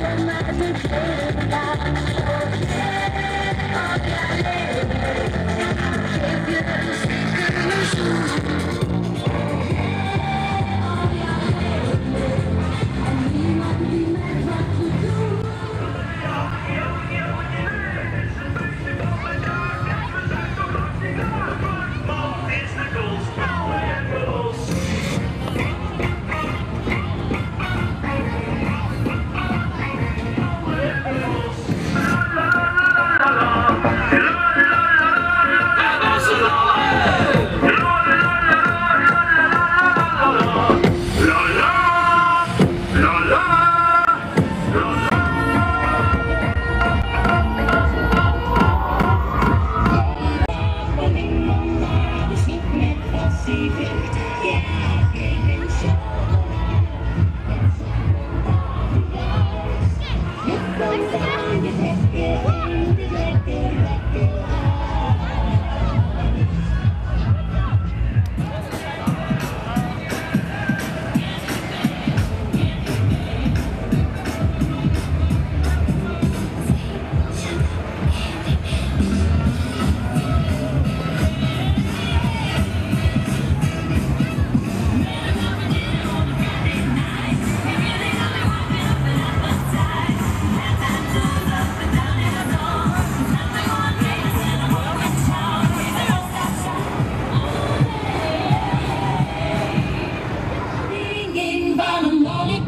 Magic, magic,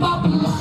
pop